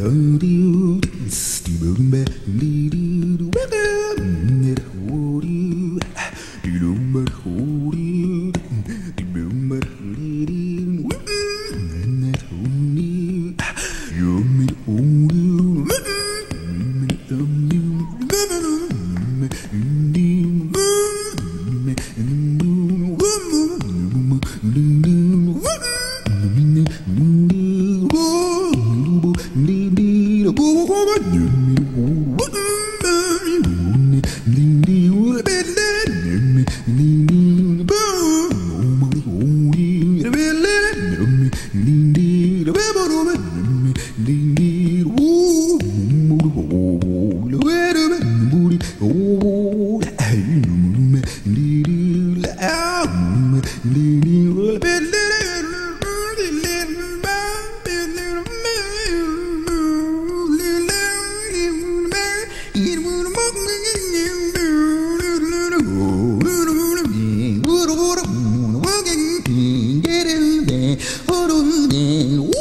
Mm-hmm. Oh. 울음이 울음이